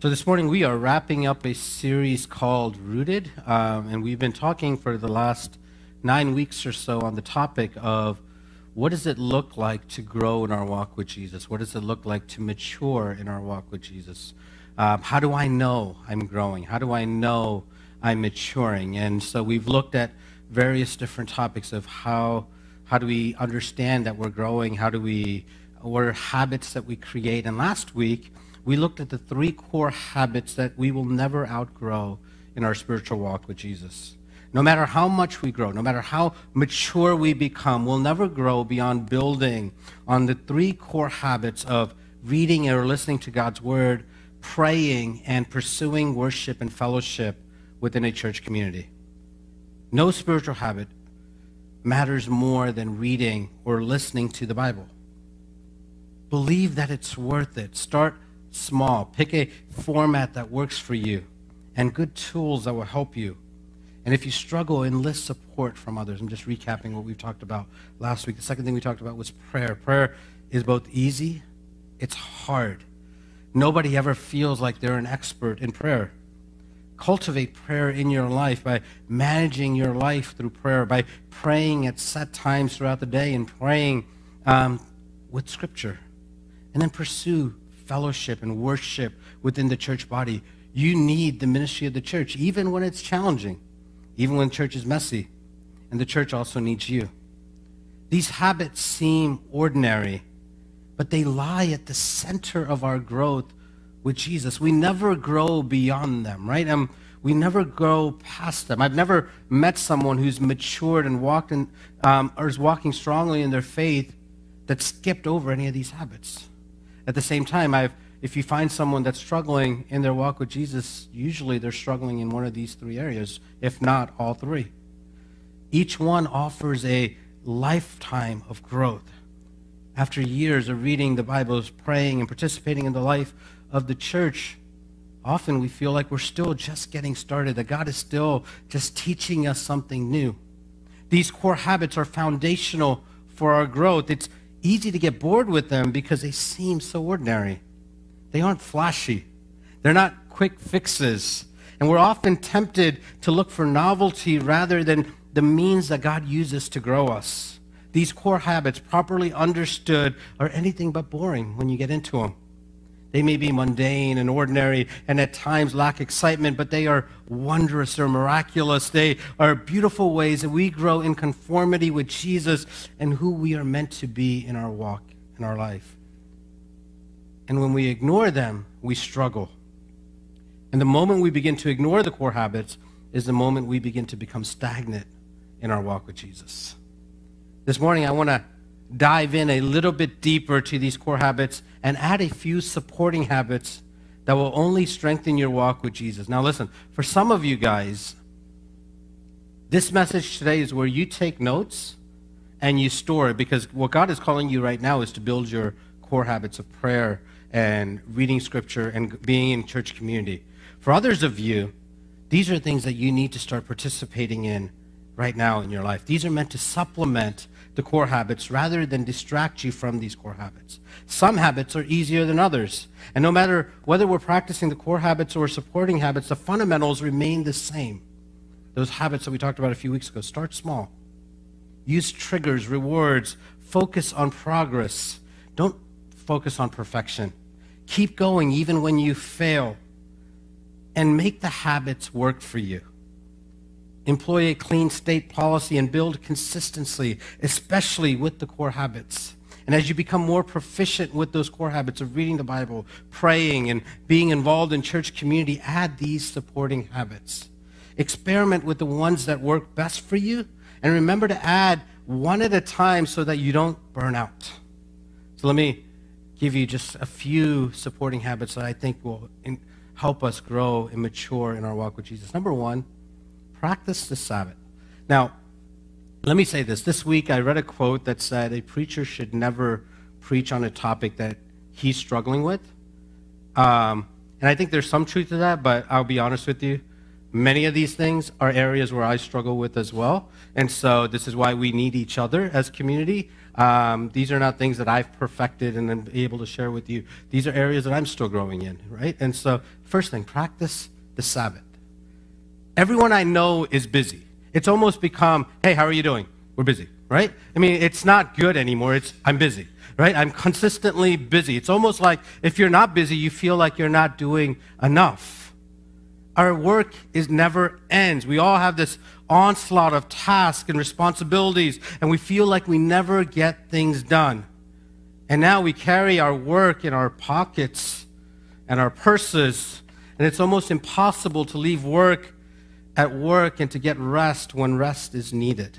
So, this morning we are wrapping up a series called Rooted, um, and we've been talking for the last nine weeks or so on the topic of what does it look like to grow in our walk with Jesus? What does it look like to mature in our walk with Jesus? Um, how do I know I'm growing? How do I know I'm maturing? And so we've looked at various different topics of how how do we understand that we're growing? How do we what are habits that we create? And last week we looked at the three core habits that we will never outgrow in our spiritual walk with Jesus. No matter how much we grow, no matter how mature we become, we'll never grow beyond building on the three core habits of reading or listening to God's word, praying, and pursuing worship and fellowship within a church community. No spiritual habit matters more than reading or listening to the Bible. Believe that it's worth it. Start small. Pick a format that works for you and good tools that will help you. And if you struggle, enlist support from others. I'm just recapping what we've talked about last week. The second thing we talked about was prayer. Prayer is both easy, it's hard. Nobody ever feels like they're an expert in prayer. Cultivate prayer in your life by managing your life through prayer, by praying at set times throughout the day and praying um, with Scripture. And then pursue fellowship and worship within the church body. You need the ministry of the church, even when it's challenging, even when church is messy. And the church also needs you. These habits seem ordinary, but they lie at the center of our growth with Jesus. We never grow beyond them, right? Um, we never grow past them. I've never met someone who's matured and walked in, um, or is walking strongly in their faith that skipped over any of these habits. At the same time, I've, if you find someone that's struggling in their walk with Jesus, usually they're struggling in one of these three areas, if not all three. Each one offers a lifetime of growth. After years of reading the Bible, praying, and participating in the life of the church, often we feel like we're still just getting started, that God is still just teaching us something new. These core habits are foundational for our growth. It's easy to get bored with them because they seem so ordinary. They aren't flashy, they're not quick fixes. And we're often tempted to look for novelty rather than the means that God uses to grow us. These core habits, properly understood, are anything but boring when you get into them. They may be mundane and ordinary and at times lack excitement, but they are wondrous or miraculous. They are beautiful ways that we grow in conformity with Jesus and who we are meant to be in our walk, in our life. And when we ignore them, we struggle. And the moment we begin to ignore the core habits is the moment we begin to become stagnant in our walk with Jesus. This morning, I want to dive in a little bit deeper to these core habits and add a few supporting habits that will only strengthen your walk with Jesus. Now, listen, for some of you guys, this message today is where you take notes and you store it because what God is calling you right now is to build your core habits of prayer and reading scripture and being in church community. For others of you, these are things that you need to start participating in right now in your life. These are meant to supplement the core habits rather than distract you from these core habits. Some habits are easier than others. And no matter whether we're practicing the core habits or supporting habits, the fundamentals remain the same. Those habits that we talked about a few weeks ago start small. Use triggers, rewards, focus on progress. Don't focus on perfection. Keep going even when you fail. And make the habits work for you employ a clean state policy, and build consistency, especially with the core habits. And as you become more proficient with those core habits of reading the Bible, praying, and being involved in church community, add these supporting habits. Experiment with the ones that work best for you, and remember to add one at a time so that you don't burn out. So let me give you just a few supporting habits that I think will help us grow and mature in our walk with Jesus. Number one, Practice the Sabbath. Now, let me say this. This week I read a quote that said a preacher should never preach on a topic that he's struggling with. Um, and I think there's some truth to that, but I'll be honest with you. Many of these things are areas where I struggle with as well. And so this is why we need each other as community. Um, these are not things that I've perfected and am able to share with you. These are areas that I'm still growing in, right? And so, first thing, practice the Sabbath. Everyone I know is busy. It's almost become, hey, how are you doing? We're busy, right? I mean, it's not good anymore. It's, I'm busy, right? I'm consistently busy. It's almost like if you're not busy, you feel like you're not doing enough our work is never ends. We all have this onslaught of tasks and responsibilities, and we feel like we never get things done. And now we carry our work in our pockets and our purses, and it's almost impossible to leave work at work and to get rest when rest is needed.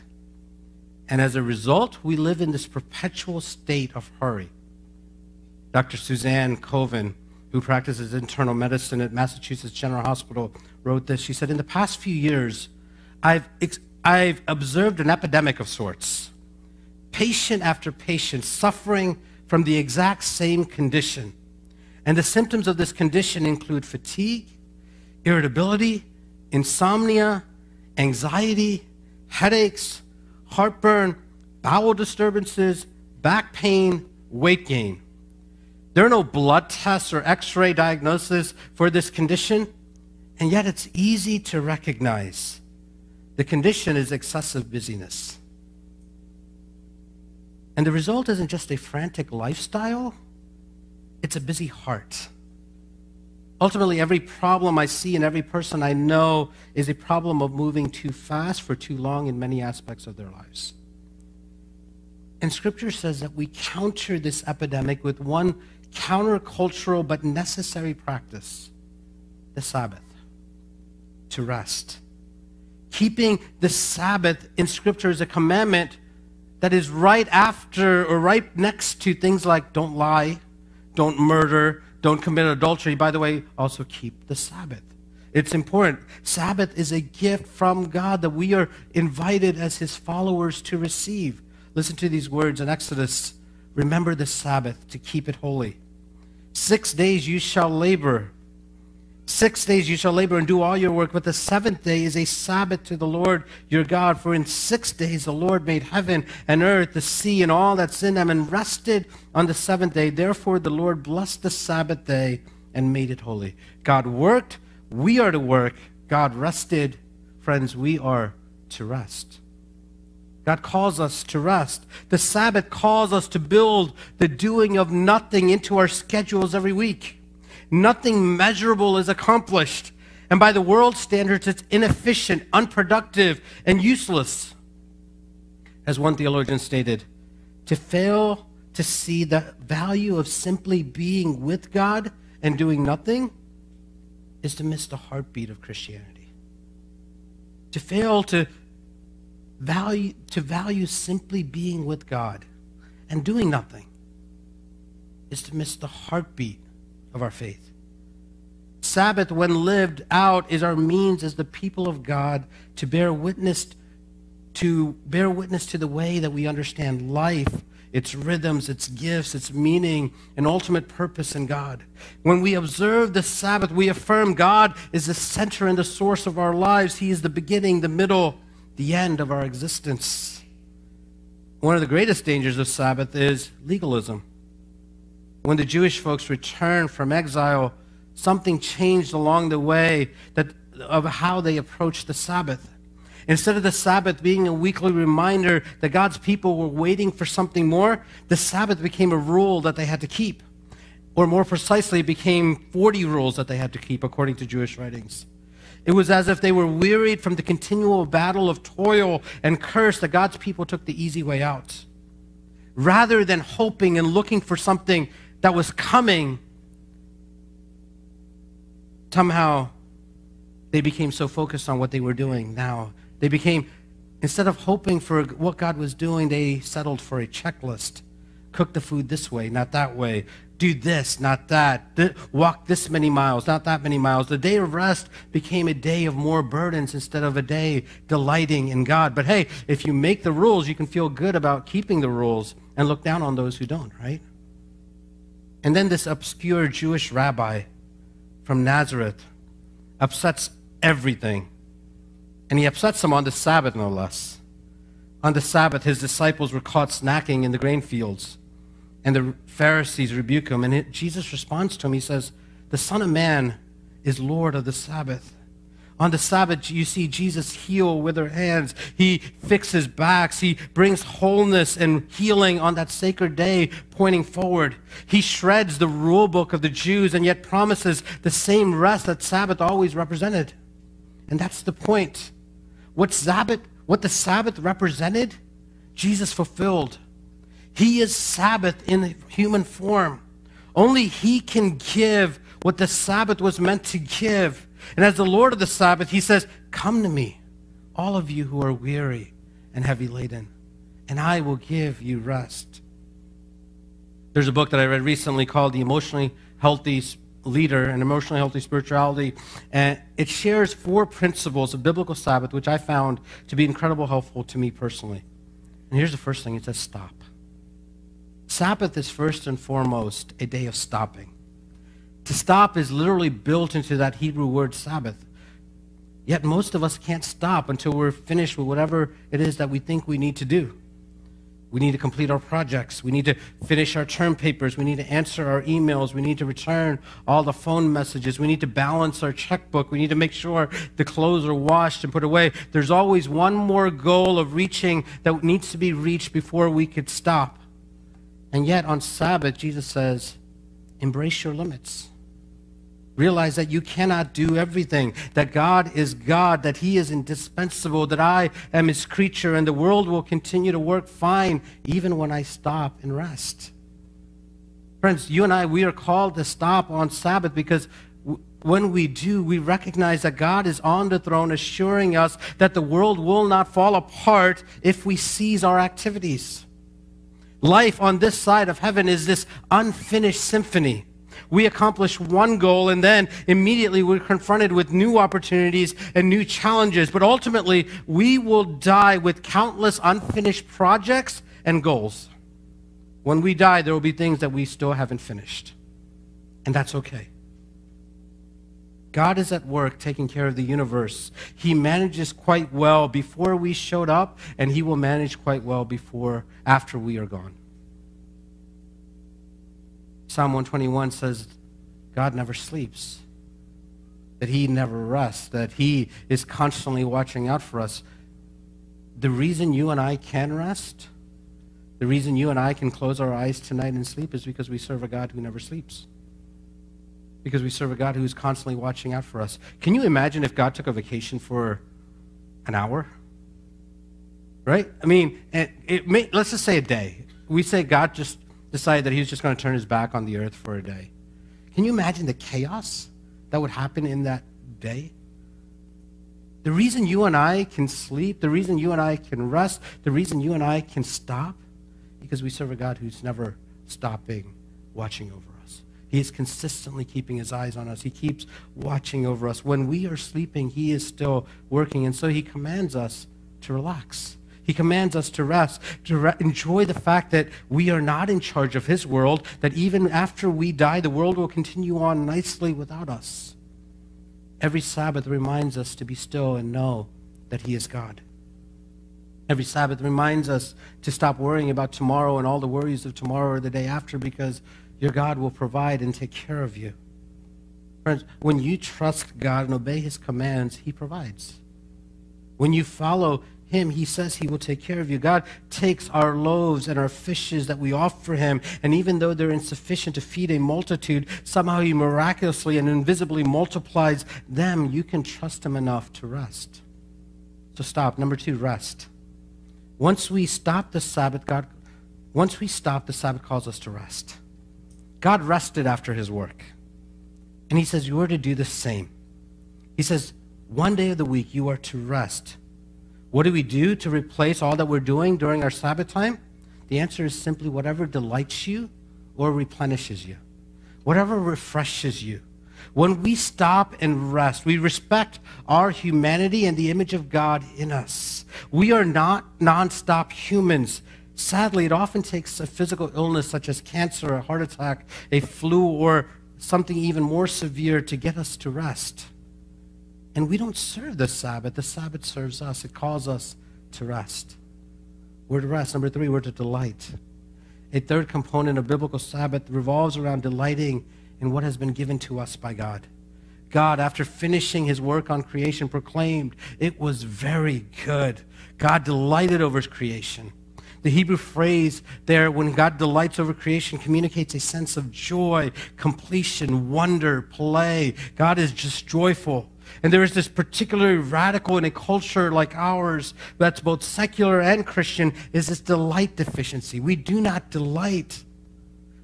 And as a result, we live in this perpetual state of hurry. Dr. Suzanne Koven who practices internal medicine at Massachusetts General Hospital, wrote this. She said, In the past few years, I've, I've observed an epidemic of sorts. Patient after patient suffering from the exact same condition. And the symptoms of this condition include fatigue, irritability, insomnia, anxiety, headaches, heartburn, bowel disturbances, back pain, weight gain. There are no blood tests or x ray diagnosis for this condition, and yet it's easy to recognize. The condition is excessive busyness. And the result isn't just a frantic lifestyle, it's a busy heart. Ultimately, every problem I see in every person I know is a problem of moving too fast for too long in many aspects of their lives. And Scripture says that we counter this epidemic with one countercultural but necessary practice the Sabbath, to rest. Keeping the Sabbath in Scripture is a commandment that is right after or right next to things like don't lie, don't murder, don't commit adultery. By the way, also keep the Sabbath. It's important. Sabbath is a gift from God that we are invited as His followers to receive. Listen to these words in Exodus Remember the Sabbath to keep it holy. Six days you shall labor. Six days you shall labor and do all your work, but the seventh day is a Sabbath to the Lord your God. For in six days the Lord made heaven and earth, the sea, and all that's in them, and rested on the seventh day. Therefore the Lord blessed the Sabbath day and made it holy. God worked, we are to work. God rested, friends, we are to rest. God calls us to rest. The Sabbath calls us to build the doing of nothing into our schedules every week. Nothing measurable is accomplished. And by the world's standards, it's inefficient, unproductive, and useless. As one theologian stated, to fail to see the value of simply being with God and doing nothing is to miss the heartbeat of Christianity. To fail to value, to value simply being with God and doing nothing is to miss the heartbeat of our faith. Sabbath, when lived out, is our means as the people of God to bear witness to bear witness to the way that we understand life, its rhythms, its gifts, its meaning, and ultimate purpose in God. When we observe the Sabbath, we affirm God is the center and the source of our lives. He is the beginning, the middle, the end of our existence. One of the greatest dangers of Sabbath is legalism. When the Jewish folks returned from exile, something changed along the way that, of how they approached the Sabbath. Instead of the Sabbath being a weekly reminder that God's people were waiting for something more, the Sabbath became a rule that they had to keep. Or more precisely, it became 40 rules that they had to keep according to Jewish writings. It was as if they were wearied from the continual battle of toil and curse that God's people took the easy way out. Rather than hoping and looking for something that was coming, somehow they became so focused on what they were doing now. They became, instead of hoping for what God was doing, they settled for a checklist. Cook the food this way, not that way do this, not that. walk this many miles, not that many miles. The day of rest became a day of more burdens instead of a day delighting in God. But hey, if you make the rules, you can feel good about keeping the rules and look down on those who don't, right? And then this obscure Jewish rabbi from Nazareth upsets everything. And he upsets them on the Sabbath, no less. On the Sabbath, his disciples were caught snacking in the grain fields, and the Pharisees rebuke him. And it, Jesus responds to him. He says, The Son of Man is Lord of the Sabbath. On the Sabbath, you see Jesus heal with her hands. He fixes backs. He brings wholeness and healing on that sacred day, pointing forward. He shreds the rule book of the Jews and yet promises the same rest that Sabbath always represented. And that's the point. What Sabbath, what the Sabbath represented, Jesus fulfilled. He is Sabbath in human form. Only He can give what the Sabbath was meant to give. And as the Lord of the Sabbath, he says, Come to me, all of you who are weary and heavy laden, and I will give you rest. There's a book that I read recently called The Emotionally Healthy Leader and Emotionally Healthy Spirituality, and it shares four principles of biblical Sabbath, which I found to be incredibly helpful to me personally. And here's the first thing it says, Stop. Sabbath is first and foremost a day of stopping. To stop is literally built into that Hebrew word Sabbath. Yet most of us can't stop until we're finished with whatever it is that we think we need to do. We need to complete our projects. We need to finish our term papers. We need to answer our emails. We need to return all the phone messages. We need to balance our checkbook. We need to make sure the clothes are washed and put away. There's always one more goal of reaching that needs to be reached before we could stop. And yet on Sabbath, Jesus says, embrace your limits. Realize that you cannot do everything, that God is God, that He is indispensable, that I am His creature, and the world will continue to work fine even when I stop and rest. Friends, you and I, we are called to stop on Sabbath because when we do, we recognize that God is on the throne, assuring us that the world will not fall apart if we cease our activities. Life on this side of heaven is this unfinished symphony we accomplish one goal and then immediately we're confronted with new opportunities and new challenges. But ultimately, we will die with countless unfinished projects and goals. When we die, there will be things that we still haven't finished. And that's okay. God is at work taking care of the universe. He manages quite well before we showed up, and He will manage quite well before after we are gone. Psalm 121 says God never sleeps, that He never rests, that He is constantly watching out for us. The reason you and I can rest, the reason you and I can close our eyes tonight and sleep is because we serve a God who never sleeps. Because we serve a God who is constantly watching out for us. Can you imagine if God took a vacation for an hour? Right? I mean, it, it may, let's just say a day. We say God just decided that he was just going to turn his back on the earth for a day. Can you imagine the chaos that would happen in that day? The reason you and I can sleep, the reason you and I can rest, the reason you and I can stop, because we serve a God who's never stopping watching over us. He is consistently keeping his eyes on us. He keeps watching over us. When we are sleeping, he is still working. And so he commands us to relax. He commands us to rest, to re- enjoy the fact that we are not in charge of His world, that even after we die, the world will continue on nicely without us. Every Sabbath reminds us to be still and know that He is God. Every Sabbath reminds us to stop worrying about tomorrow and all the worries of tomorrow or the day after because your God will provide and take care of you. Friends, when you trust God and obey His commands, He provides. When you follow him, he says he will take care of you. God takes our loaves and our fishes that we offer him, and even though they're insufficient to feed a multitude, somehow he miraculously and invisibly multiplies them. You can trust him enough to rest. So stop. Number two, rest. Once we stop the Sabbath, God, once we stop, the Sabbath calls us to rest. God rested after his work. And he says, You are to do the same. He says, One day of the week you are to rest what do we do to replace all that we're doing during our Sabbath time? The answer is simply whatever delights you or replenishes you, whatever refreshes you. When we stop and rest, we respect our humanity and the image of God in us. We are not nonstop humans. Sadly, it often takes a physical illness such as cancer, a heart attack, a flu, or something even more severe to get us to rest. And we don't serve the Sabbath. The Sabbath serves us. It calls us to rest. We're to rest. Number three, we're to delight. A third component of biblical Sabbath revolves around delighting in what has been given to us by God. God, after finishing his work on creation, proclaimed it was very good. God delighted over his creation. The Hebrew phrase there, when God delights over creation, communicates a sense of joy, completion, wonder, play. God is just joyful. And there is this particularly radical in a culture like ours that's both secular and Christian is this delight deficiency. We do not delight.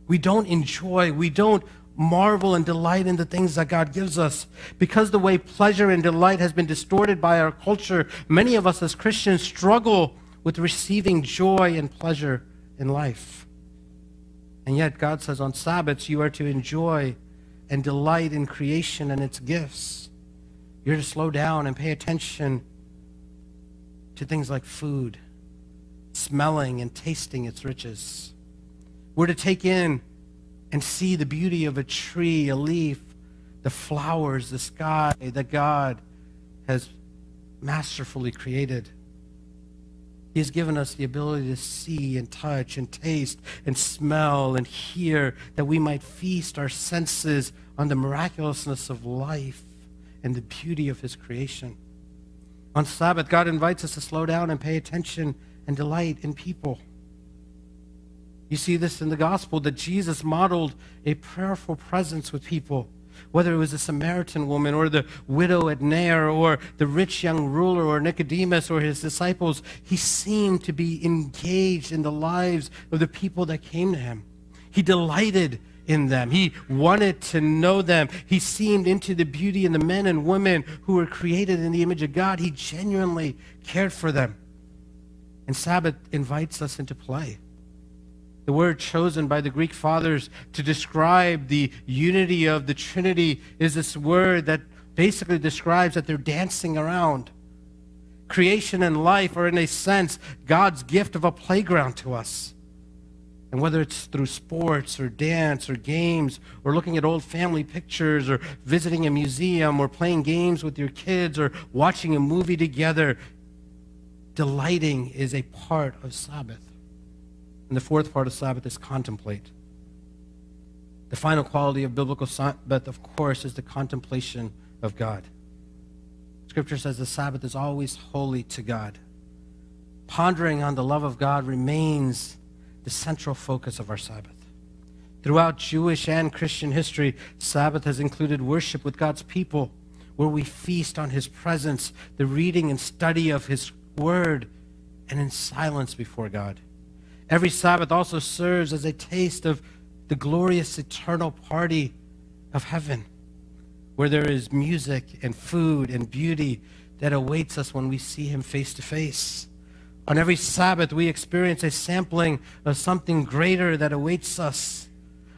We don't enjoy. We don't marvel and delight in the things that God gives us. Because the way pleasure and delight has been distorted by our culture, many of us as Christians struggle with receiving joy and pleasure in life. And yet, God says on Sabbaths, you are to enjoy and delight in creation and its gifts. You're to slow down and pay attention to things like food, smelling and tasting its riches. We're to take in and see the beauty of a tree, a leaf, the flowers, the sky that God has masterfully created. He has given us the ability to see and touch and taste and smell and hear that we might feast our senses on the miraculousness of life and the beauty of His creation. On Sabbath, God invites us to slow down and pay attention and delight in people. You see this in the gospel that Jesus modeled a prayerful presence with people whether it was a Samaritan woman or the widow at Nain or the rich young ruler or Nicodemus or his disciples, he seemed to be engaged in the lives of the people that came to him. He delighted in them. He wanted to know them. He seemed into the beauty in the men and women who were created in the image of God. He genuinely cared for them. And Sabbath invites us into play. The word chosen by the Greek fathers to describe the unity of the Trinity is this word that basically describes that they're dancing around. Creation and life are, in a sense, God's gift of a playground to us. And whether it's through sports or dance or games or looking at old family pictures or visiting a museum or playing games with your kids or watching a movie together, delighting is a part of Sabbath. And the fourth part of Sabbath is contemplate. The final quality of biblical Sabbath, of course, is the contemplation of God. Scripture says the Sabbath is always holy to God. Pondering on the love of God remains the central focus of our Sabbath. Throughout Jewish and Christian history, Sabbath has included worship with God's people, where we feast on His presence, the reading and study of His Word, and in silence before God. Every Sabbath also serves as a taste of the glorious eternal party of heaven, where there is music and food and beauty that awaits us when we see Him face to face. On every Sabbath, we experience a sampling of something greater that awaits us.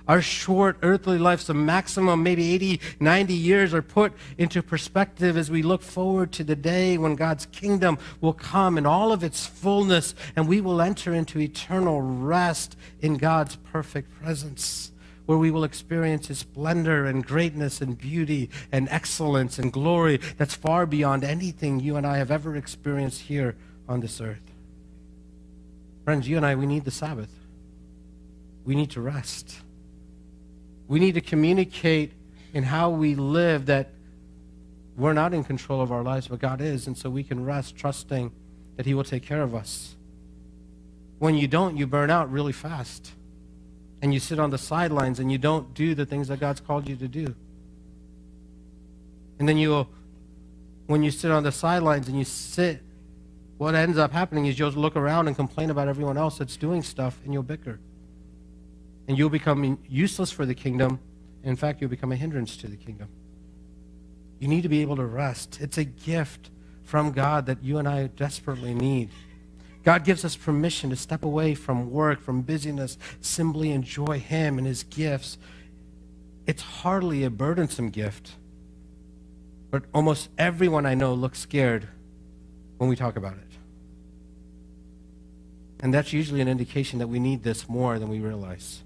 Our short earthly lives, a maximum maybe 80, 90 years, are put into perspective as we look forward to the day when God's kingdom will come in all of its fullness and we will enter into eternal rest in God's perfect presence, where we will experience His splendor and greatness and beauty and excellence and glory that's far beyond anything you and I have ever experienced here on this earth. Friends, you and I, we need the Sabbath. We need to rest. We need to communicate in how we live that we're not in control of our lives, but God is, and so we can rest trusting that He will take care of us. When you don't, you burn out really fast. And you sit on the sidelines and you don't do the things that God's called you to do. And then you'll, when you sit on the sidelines and you sit, what ends up happening is you'll look around and complain about everyone else that's doing stuff and you'll bicker and you'll become useless for the kingdom. In fact, you'll become a hindrance to the kingdom. You need to be able to rest. It's a gift from God that you and I desperately need. God gives us permission to step away from work, from busyness, simply enjoy Him and His gifts. It's hardly a burdensome gift, but almost everyone I know looks scared when we talk about it. And that's usually an indication that we need this more than we realize.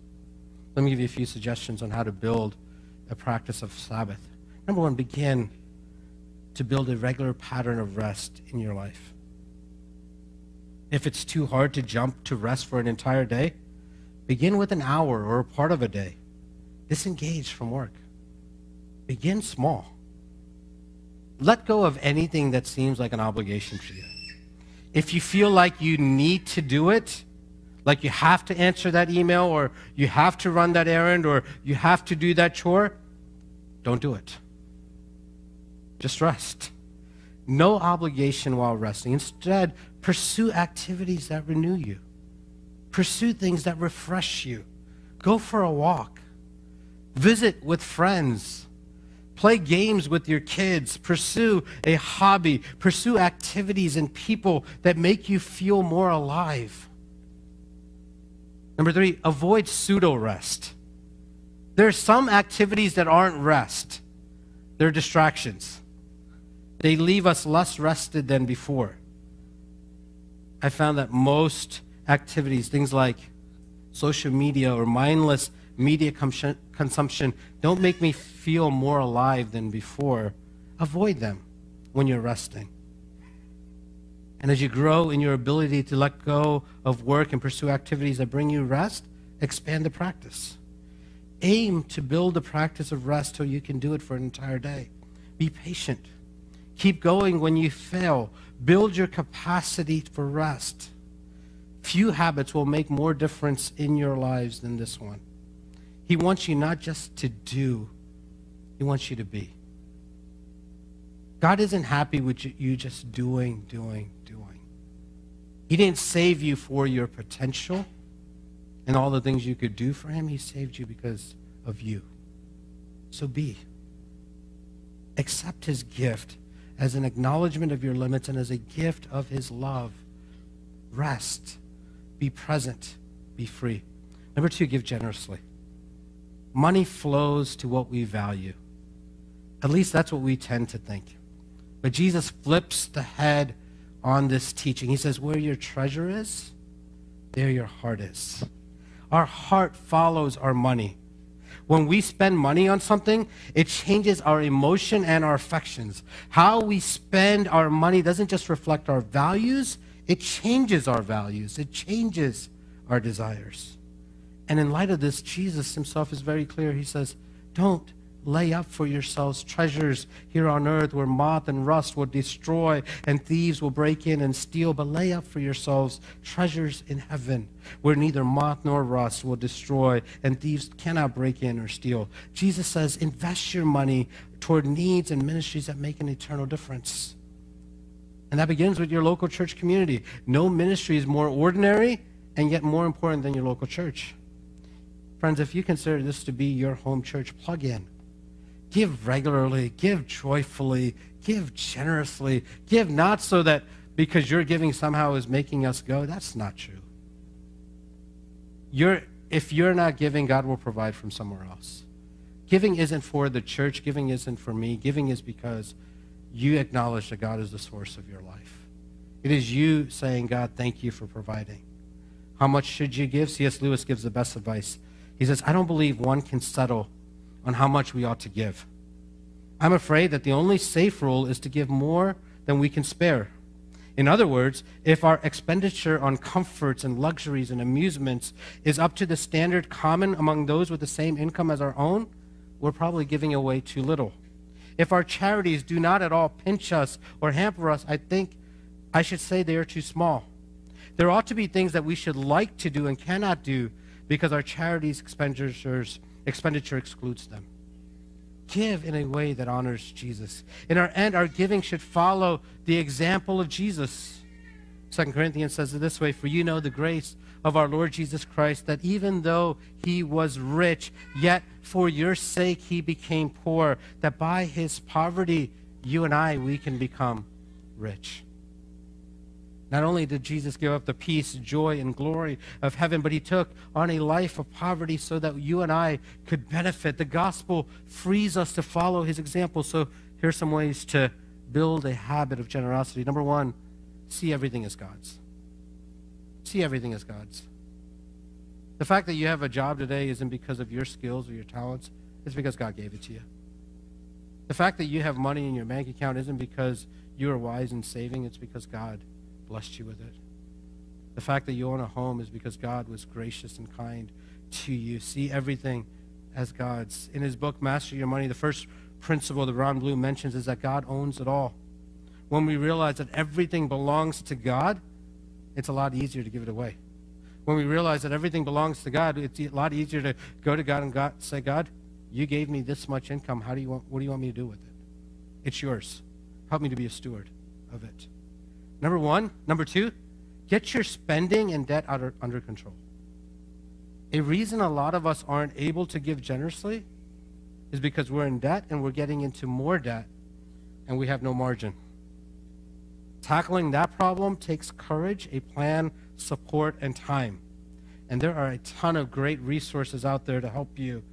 Let me give you a few suggestions on how to build a practice of Sabbath. Number one, begin to build a regular pattern of rest in your life. If it's too hard to jump to rest for an entire day, begin with an hour or a part of a day. Disengage from work. Begin small. Let go of anything that seems like an obligation to you. If you feel like you need to do it, like you have to answer that email or you have to run that errand or you have to do that chore, don't do it. Just rest. No obligation while resting. Instead, pursue activities that renew you. Pursue things that refresh you. Go for a walk. Visit with friends. Play games with your kids. Pursue a hobby. Pursue activities and people that make you feel more alive. Number three, avoid pseudo rest. There are some activities that aren't rest, they're distractions. They leave us less rested than before. I found that most activities, things like social media or mindless media consumption, don't make me feel more alive than before. Avoid them when you're resting. And as you grow in your ability to let go of work and pursue activities that bring you rest, expand the practice. Aim to build the practice of rest so you can do it for an entire day. Be patient. Keep going when you fail. Build your capacity for rest. Few habits will make more difference in your lives than this one. He wants you not just to do, He wants you to be. God isn't happy with you just doing, doing, doing. he didn't save you for your potential and all the things you could do for Him. He saved you because of you. So be. Accept His gift as an acknowledgement of your limits and as a gift of His love. Rest. Be present. Be free. Number two, give generously. Money flows to what we value. At least that's what we tend to think. But Jesus flips the head on this teaching. He says, Where your treasure is, there your heart is. Our heart follows our money. When we spend money on something, it changes our emotion and our affections. How we spend our money doesn't just reflect our values, it changes our values, it changes our desires. And in light of this, Jesus himself is very clear. He says, Don't Lay up for yourselves treasures here on earth where moth and rust will destroy and thieves will break in and steal. But lay up for yourselves treasures in heaven where neither moth nor rust will destroy and thieves cannot break in or steal. Jesus says, invest your money toward needs and ministries that make an eternal difference. And that begins with your local church community. No ministry is more ordinary and yet more important than your local church. Friends, if you consider this to be your home church, plug in Give regularly, give joyfully, give generously. Give not so that because your giving somehow is making us go. That's not true. You're, if you're not giving, God will provide from somewhere else. Giving isn't for the church, giving isn't for me. Giving is because you acknowledge that God is the source of your life. It is you saying, God, thank you for providing. How much should you give? C.S. Lewis gives the best advice. He says, I don't believe one can settle on how much we ought to give. I'm afraid that the only safe rule is to give more than we can spare. In other words, if our expenditure on comforts and luxuries and amusements is up to the standard common among those with the same income as our own, we're probably giving away too little. If our charities do not at all pinch us or hamper us, I think I should say they are too small. There ought to be things that we should like to do and cannot do because our charities expenditures expenditure excludes them. Give in a way that honors Jesus. In our end, our giving should follow the example of Jesus. Second Corinthians says it this way For you know the grace of our Lord Jesus Christ, that even though he was rich, yet for your sake he became poor, that by his poverty you and I, we can become rich. Not only did Jesus give up the peace, joy, and glory of heaven, but he took on a life of poverty so that you and I could benefit. The gospel frees us to follow his example. So here's some ways to build a habit of generosity. Number one, see everything as God's. See everything as God's. The fact that you have a job today isn't because of your skills or your talents, it's because God gave it to you. The fact that you have money in your bank account isn't because you are wise in saving, it's because God blessed you with it. The fact that you own a home is because God was gracious and kind to you. See everything as God's. In his book, Master Your Money, the first principle that Ron Blue mentions is that God owns it all. When we realize that everything belongs to God, it's a lot easier to give it away. When we realize that everything belongs to God, it's a lot easier to go to God and God, say, God, you gave me this much income. How do you want, what do you want me to do with it? It's yours. Help me to be a steward of it. Number one. Number two, get your spending and debt under, under control. A reason a lot of us aren't able to give generously is because we're in debt and we're getting into more debt and we have no margin. Tackling that problem takes courage, a plan, support, and time. And there are a ton of great resources out there to help you,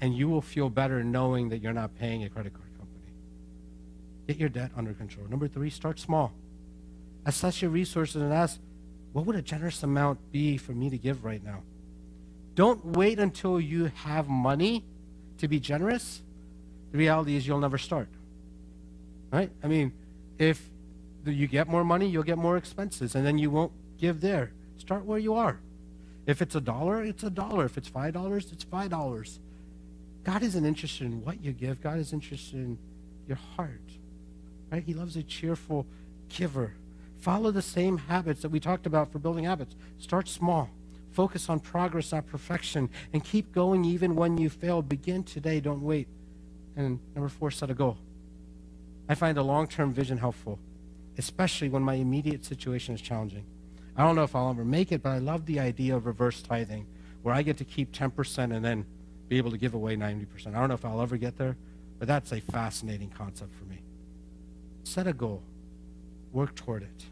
and you will feel better knowing that you're not paying a credit card company. Get your debt under control. Number three, start small. Assess your resources and ask, what would a generous amount be for me to give right now? Don't wait until you have money to be generous. The reality is you'll never start. Right? I mean, if you get more money, you'll get more expenses, and then you won't give there. Start where you are. If it's a dollar, it's a dollar. If it's five dollars, it's five dollars. God isn't interested in what you give. God is interested in your heart. Right? He loves a cheerful giver. Follow the same habits that we talked about for building habits. Start small. Focus on progress, not perfection, and keep going even when you fail. Begin today. Don't wait. And number four, set a goal. I find a long term vision helpful especially when my immediate situation is challenging. I don't know if I'll ever make it, but I love the idea of reverse tithing, where I get to keep 10% and then be able to give away 90%. I don't know if I'll ever get there, but that's a fascinating concept for me. Set a goal, work toward it.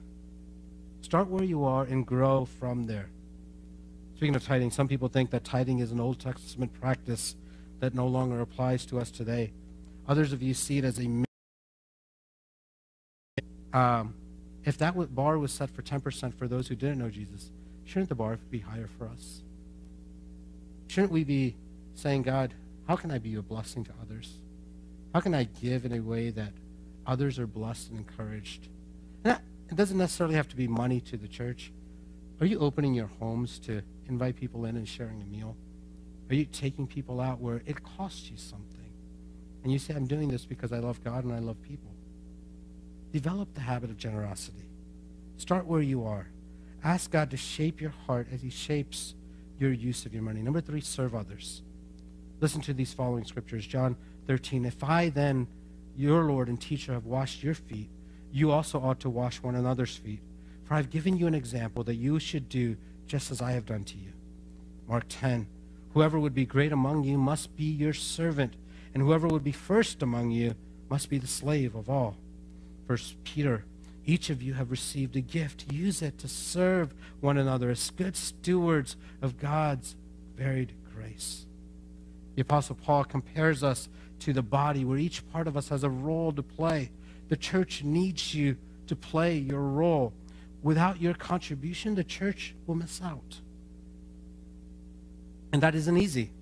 Start where you are and grow from there. Speaking of tithing, some people think that tithing is an Old Testament practice that no longer applies to us today. Others of you see it as a um, if that bar was set for 10% for those who didn't know Jesus, shouldn't the bar be higher for us? Shouldn't we be saying, God, how can I be a blessing to others? How can I give in a way that others are blessed and encouraged? It doesn't necessarily have to be money to the church. Are you opening your homes to invite people in and sharing a meal? Are you taking people out where it costs you something? And you say, I'm doing this because I love God and I love people. Develop the habit of generosity. Start where you are. Ask God to shape your heart as He shapes your use of your money. Number three, serve others. Listen to these following scriptures John 13. If I then, your Lord and teacher, have washed your feet, you also ought to wash one another's feet. For I have given you an example that you should do just as I have done to you. Mark 10. Whoever would be great among you must be your servant, and whoever would be first among you must be the slave of all. First Peter, each of you have received a gift. Use it to serve one another as good stewards of God's varied grace. The Apostle Paul compares us to the body where each part of us has a role to play. The church needs you to play your role. Without your contribution, the church will miss out. And that isn't easy.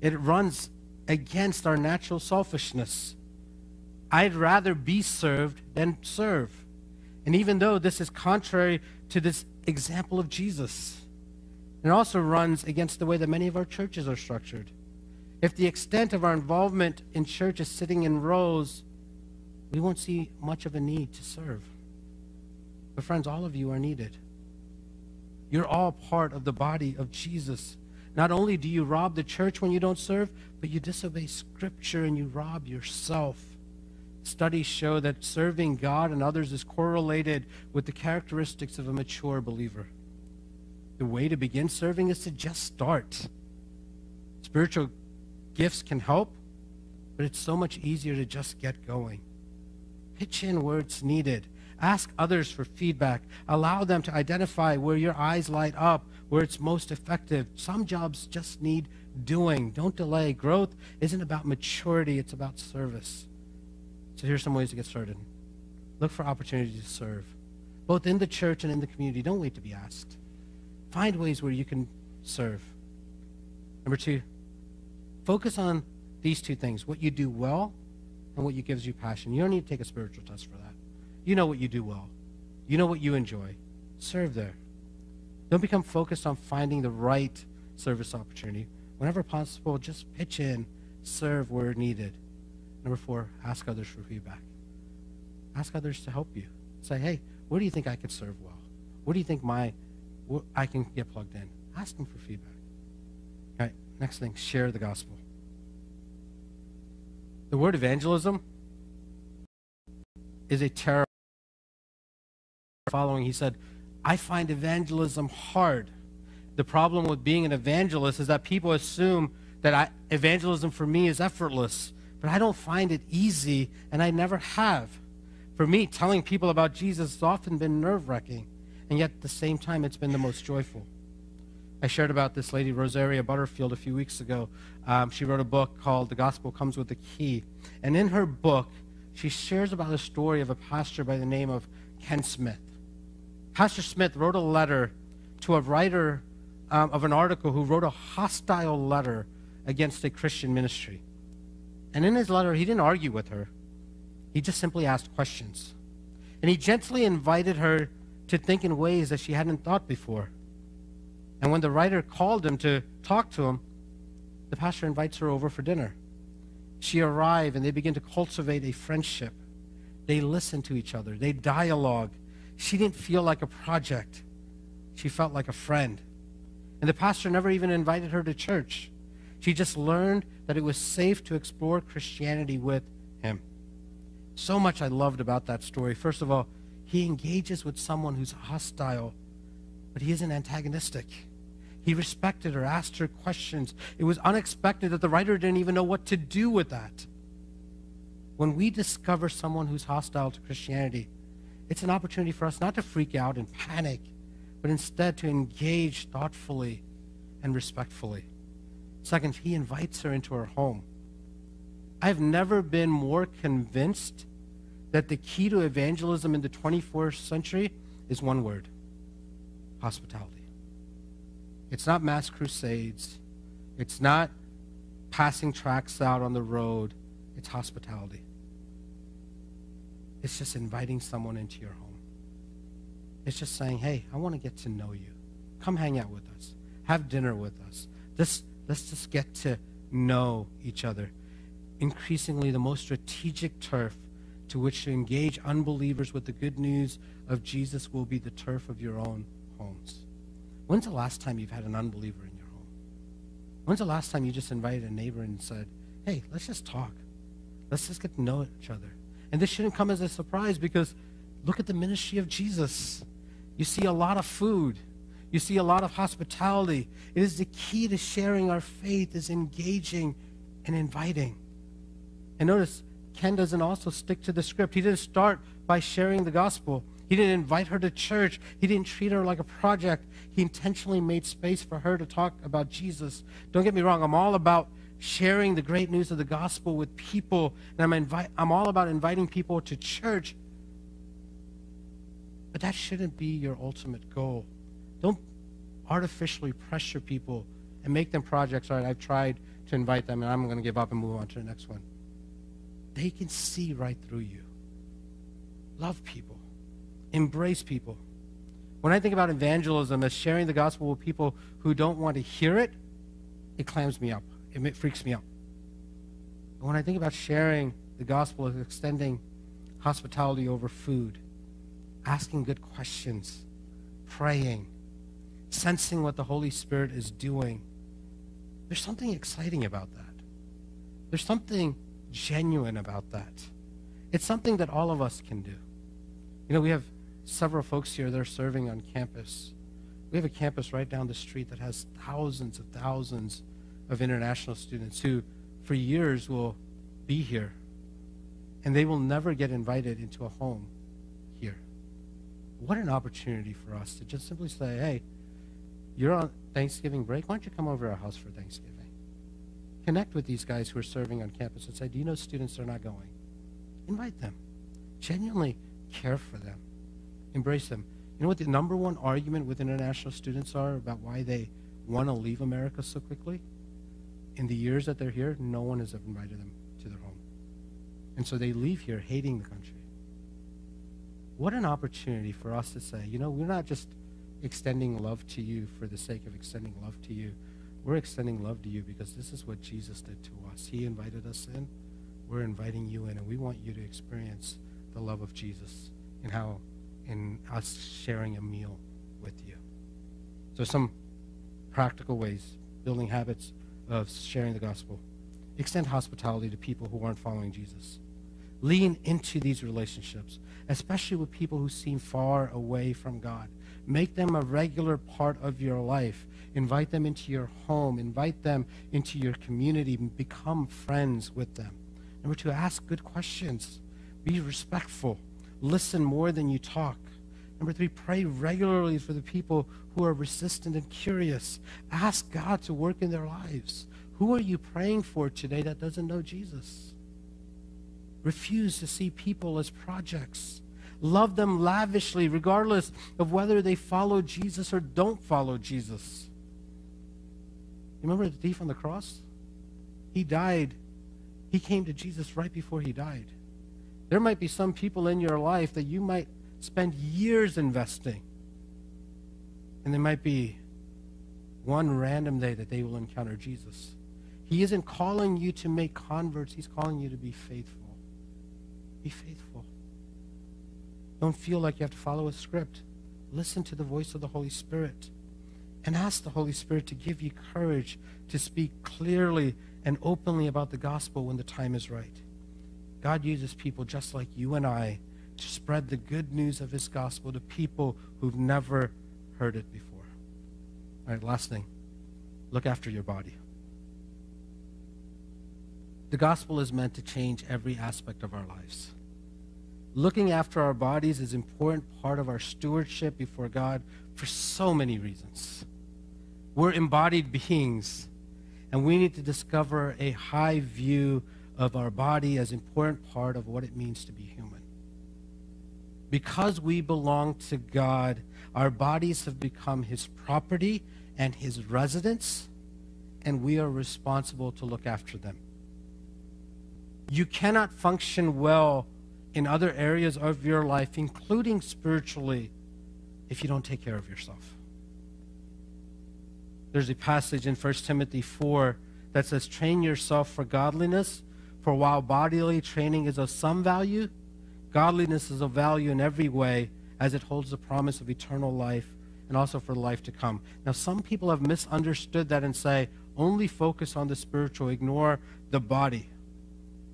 It runs against our natural selfishness. I'd rather be served than serve. And even though this is contrary to this example of Jesus, it also runs against the way that many of our churches are structured. If the extent of our involvement in church is sitting in rows, we won't see much of a need to serve. But, friends, all of you are needed. You're all part of the body of Jesus. Not only do you rob the church when you don't serve, but you disobey Scripture and you rob yourself. Studies show that serving God and others is correlated with the characteristics of a mature believer. The way to begin serving is to just start. Spiritual gifts can help, but it's so much easier to just get going. Pitch in where it's needed. Ask others for feedback. Allow them to identify where your eyes light up, where it's most effective. Some jobs just need doing. Don't delay. Growth isn't about maturity, it's about service. So here's some ways to get started. Look for opportunities to serve, both in the church and in the community. Don't wait to be asked. Find ways where you can serve. Number two, focus on these two things what you do well and what you gives you passion. You don't need to take a spiritual test for that. You know what you do well. You know what you enjoy. Serve there. Don't become focused on finding the right service opportunity. Whenever possible, just pitch in, serve where needed. Number four, ask others for feedback. Ask others to help you. Say, hey, where do you think I could serve well? Where do you think my I can get plugged in? Ask them for feedback. All right, next thing, share the gospel. The word evangelism is a terrible following. He said, I find evangelism hard. The problem with being an evangelist is that people assume that I, evangelism for me is effortless, but I don't find it easy, and I never have. For me, telling people about Jesus has often been nerve wracking, and yet at the same time, it's been the most joyful. I shared about this lady, Rosaria Butterfield, a few weeks ago. Um, she wrote a book called The Gospel Comes with a Key. And in her book, she shares about the story of a pastor by the name of Ken Smith. Pastor Smith wrote a letter to a writer um, of an article who wrote a hostile letter against a Christian ministry. And in his letter, he didn't argue with her, he just simply asked questions. And he gently invited her to think in ways that she hadn't thought before. And when the writer called him to talk to him, the pastor invites her over for dinner. She arrives and they begin to cultivate a friendship. They listen to each other, they dialogue. She didn't feel like a project, she felt like a friend. And the pastor never even invited her to church. She just learned that it was safe to explore Christianity with him. So much I loved about that story. First of all, he engages with someone who's hostile, but he isn't antagonistic. He respected her, asked her questions. It was unexpected that the writer didn't even know what to do with that. When we discover someone who's hostile to Christianity, it's an opportunity for us not to freak out and panic, but instead to engage thoughtfully and respectfully. Second, he invites her into her home. I've never been more convinced that the key to evangelism in the 21st century is one word hospitality. It's not mass crusades. It's not passing tracts out on the road. It's hospitality. It's just inviting someone into your home. It's just saying, hey, I want to get to know you. Come hang out with us. Have dinner with us. Let's, let's just get to know each other. Increasingly, the most strategic turf to which to engage unbelievers with the good news of Jesus will be the turf of your own homes. When's the last time you've had an unbeliever in your home? When's the last time you just invited a neighbor and said, hey, let's just talk? Let's just get to know each other. And this shouldn't come as a surprise because look at the ministry of Jesus. You see a lot of food. You see a lot of hospitality. It is the key to sharing our faith is engaging and inviting. And notice, Ken doesn't also stick to the script. He didn't start by sharing the gospel. He didn't invite her to church. He didn't treat her like a project. He intentionally made space for her to talk about Jesus. Don't get me wrong, I'm all about sharing the great news of the gospel with people, and I'm, I'm all about inviting people to church. But that shouldn't be your ultimate goal. Don't artificially pressure people and make them projects. All right, I've tried to invite them, and I'm going to give up and move on to the next one. They can see right through you. Love people embrace people. When I think about evangelism as sharing the gospel with people who don't want to hear it, it clams me up. It freaks me out. But when I think about sharing the gospel as extending hospitality over food, asking good questions, praying, sensing what the Holy Spirit is doing, there's something exciting about that. There's something genuine about that. It's something that all of us can do. You know, we have several folks here, they're serving on campus. We have a campus right down the street that has thousands of thousands of international students who, for years, will be here. And they will never get invited into a home here. What an opportunity for us to just simply say, hey, you're on Thanksgiving break. Why don't you come over to our house for Thanksgiving? Connect with these guys who are serving on campus and say, do you know students are not going? Invite them. Genuinely care for them embrace them. You know what the number one argument with international students are about why they want to leave America so quickly? In the years that they're here, no one has ever invited them to their home. And so they leave here hating the country. What an opportunity for us to say, you know, we're not just extending love to you for the sake of extending love to you. We're extending love to you because this is what Jesus did to us. He invited us in. We're inviting you in, and we want you to experience the love of Jesus and how in us sharing a meal with you. So some practical ways, building habits of sharing the gospel. Extend hospitality to people who aren't following Jesus. Lean into these relationships, especially with people who seem far away from God. Make them a regular part of your life. Invite them into your home. Invite them into your community. Become friends with them. Number two, ask good questions. Be respectful. Listen more than you talk. Number three, pray regularly for the people who are resistant and curious. Ask God to work in their lives. Who are you praying for today that doesn't know Jesus? Refuse to see people as projects. Love them lavishly, regardless of whether they follow Jesus or don't follow Jesus. Remember the thief on the cross? He died. He came to Jesus right before he died. There might be some people in your life that you might spend years investing. And there might be one random day that they will encounter Jesus. He isn't calling you to make converts, He's calling you to be faithful. Be faithful. Don't feel like you have to follow a script. Listen to the voice of the Holy Spirit and ask the Holy Spirit to give you courage to speak clearly and openly about the gospel when the time is right. God uses people just like you and I to spread the good news of his gospel to people who've never heard it before. All right, last thing look after your body. The gospel is meant to change every aspect of our lives. Looking after our bodies is an important part of our stewardship before God for so many reasons. We're embodied beings, and we need to discover a high view of our body as important part of what it means to be human. Because we belong to God, our bodies have become His property and His residence, and we are responsible to look after them. You cannot function well in other areas of your life, including spiritually, if you don't take care of yourself. There's a passage in 1 Timothy 4 that says, Train yourself for godliness, for while bodily training is of some value, godliness is of value in every way, as it holds the promise of eternal life and also for life to come. Now, some people have misunderstood that and say, only focus on the spiritual, ignore the body.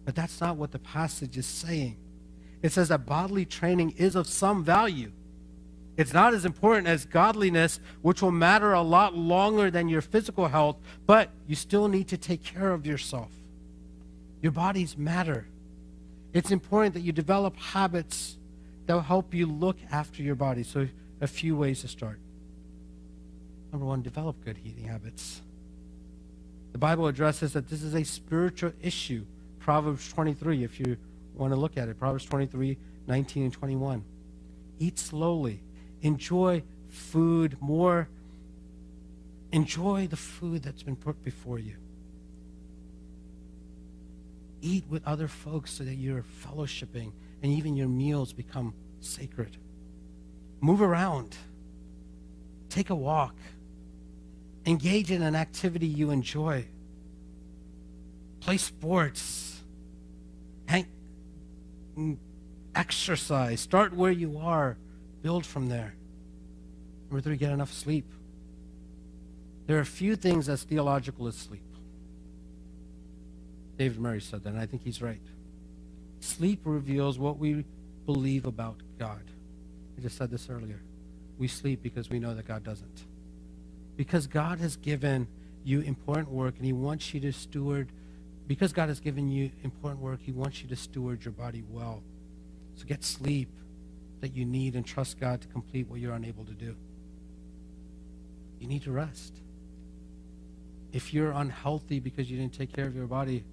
But that's not what the passage is saying. It says that bodily training is of some value. It's not as important as godliness, which will matter a lot longer than your physical health, but you still need to take care of yourself. Your bodies matter. It's important that you develop habits that will help you look after your body. So, a few ways to start. Number one, develop good eating habits. The Bible addresses that this is a spiritual issue. Proverbs 23, if you want to look at it, Proverbs 23, 19 and 21. Eat slowly. Enjoy food more. Enjoy the food that's been put before you. Eat with other folks so that you're fellowshipping and even your meals become sacred. Move around. Take a walk. Engage in an activity you enjoy. Play sports. Hang, mm, exercise. Start where you are. Build from there. Number three, get enough sleep. There are few things as theological as sleep. David Murray said that, and I think he's right. Sleep reveals what we believe about God. I just said this earlier. We sleep because we know that God doesn't. Because God has given you important work and He wants you to steward, because God has given you important work, He wants you to steward your body well. So get sleep that you need and trust God to complete what you're unable to do. You need to rest. If you're unhealthy because you didn't take care of your body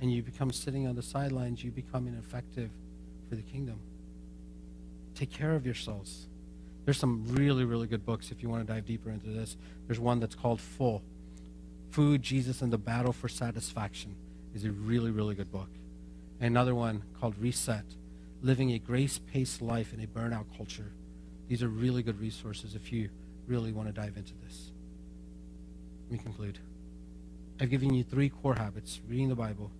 and you become sitting on the sidelines, you become ineffective for the kingdom. Take care of yourselves. There's some really, really good books if you want to dive deeper into this. There's one that's called Full Food, Jesus, and the Battle for Satisfaction is a really, really good book. Another one called Reset Living a Grace Paced Life in a Burnout Culture. These are really good resources if you really want to dive into this. Let me conclude. I've given you three core habits reading the Bible,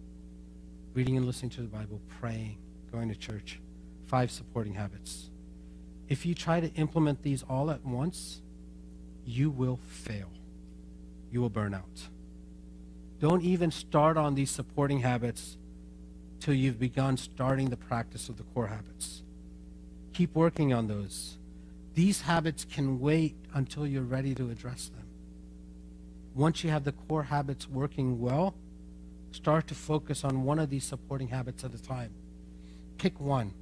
reading and listening to the Bible, praying, going to church. Five supporting habits. If you try to implement these all at once, you will fail. You will burn out. Don't even start on these supporting habits till you've begun starting the practice of the core habits. Keep working on those. These habits can wait until you're ready to address them. Once you have the core habits working well, start to focus on one of these supporting habits at a time. Pick one.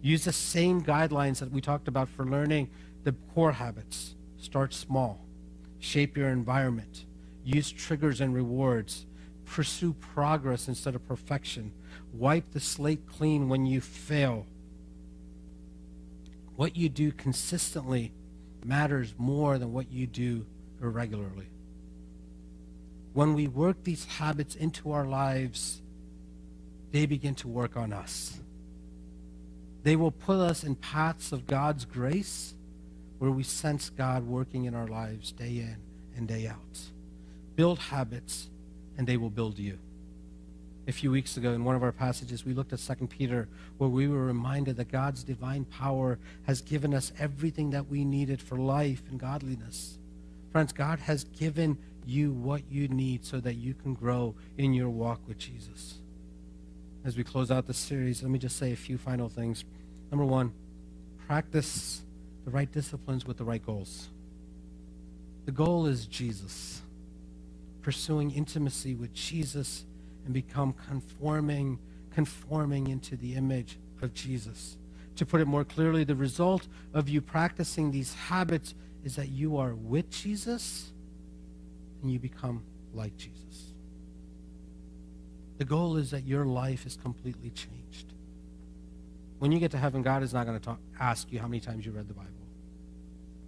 Use the same guidelines that we talked about for learning the core habits. Start small. Shape your environment. Use triggers and rewards. Pursue progress instead of perfection. Wipe the slate clean when you fail. What you do consistently matters more than what you do irregularly. When we work these habits into our lives, they begin to work on us. They will put us in paths of God's grace where we sense God working in our lives day in and day out. Build habits, and they will build you. A few weeks ago, in one of our passages, we looked at 2 Peter, where we were reminded that God's divine power has given us everything that we needed for life and godliness. Friends, God has given you what you need so that you can grow in your walk with Jesus. As we close out the series, let me just say a few final things. Number one, practice the right disciplines with the right goals. The goal is Jesus, pursuing intimacy with Jesus and become conforming, conforming into the image of Jesus. To put it more clearly, the result of you practicing these habits is that you are with Jesus and you become like Jesus. The goal is that your life is completely changed. When you get to heaven, God is not going to ask you how many times you read the Bible.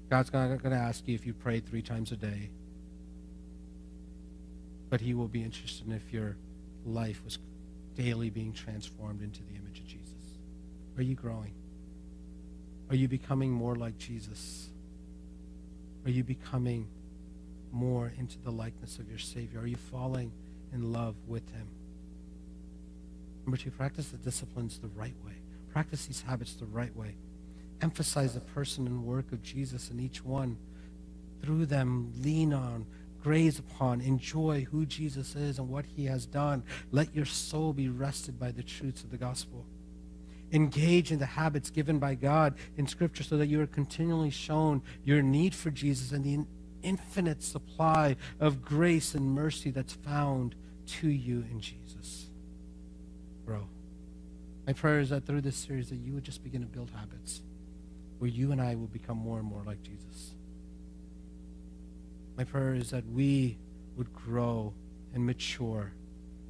God's not going to ask you if you prayed three times a day. But he will be interested in if your life was daily being transformed into the image of Jesus. Are you growing? Are you becoming more like Jesus? Are you becoming more into the likeness of your Savior? Are you falling in love with him? Number two, practice the disciplines the right way. Practice these habits the right way. Emphasize the person and work of Jesus in each one. Through them, lean on, graze upon, enjoy who Jesus is and what he has done. Let your soul be rested by the truths of the gospel. Engage in the habits given by God in Scripture so that you are continually shown your need for Jesus and the infinite supply of grace and mercy that's found to you in Jesus. Grow. My prayer is that through this series that you would just begin to build habits where you and I will become more and more like Jesus. My prayer is that we would grow and mature,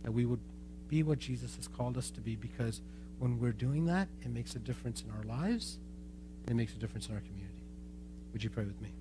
that we would be what Jesus has called us to be, because when we're doing that, it makes a difference in our lives, it makes a difference in our community. Would you pray with me?